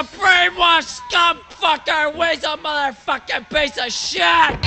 the brainwashed scum fucker! He's a motherfucking piece of shit!